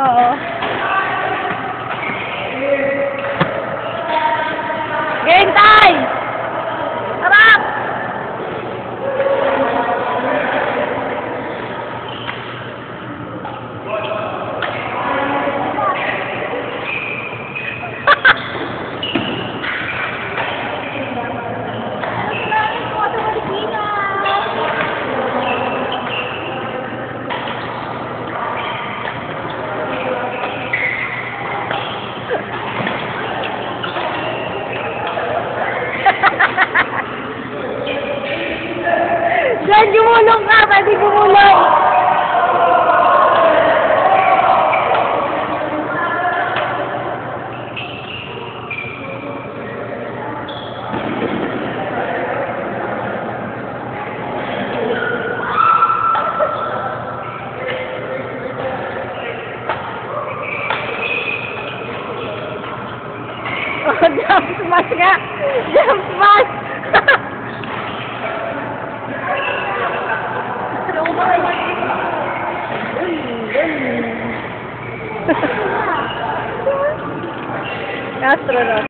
Oh. Yan, gumulong ka. Pwede gumulong. Oh, jump smash nga. Jump smash. Astronaut.